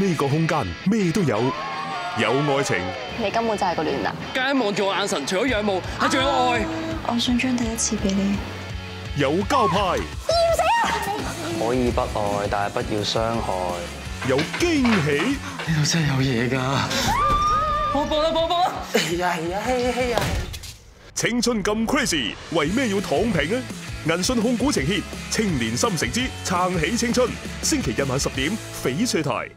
呢个空间咩都有，有爱情。你根本就系个恋男。街望住我眼神，除咗仰慕，系仲有爱。我想将第一次俾你。有交派。要死！可以不爱，但系不要伤害。有惊喜。呢度真系有嘢噶。我播啦，播播啦。哎呀，哎啊，嘿嘿啊。青春咁 crazy，为咩要躺平啊？银信控股呈现《青年心城之撑起青春》，星期日晚十点翡翠台。